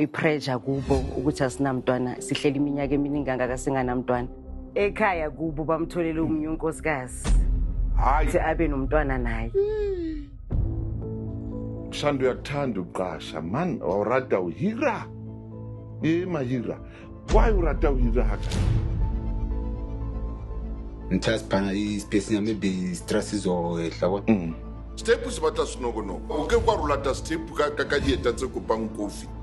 ipressure kubo ukuthi asinamntwana sihlele iminyaka eminingi angaka singanamntwana ekhaya kubo bamtholele omunye unkosikazi hayi abe nomntwana naye kusanda uyakuthanda ukuqasha mani wawurada uhira ye mahira kwaye urada uhiraka ndithazi phana isipesi nyam ebe istrasi izoehla kwa stephu sibata sinokonoko uke kwarulata stephu kakayeta tsekupa ngkofi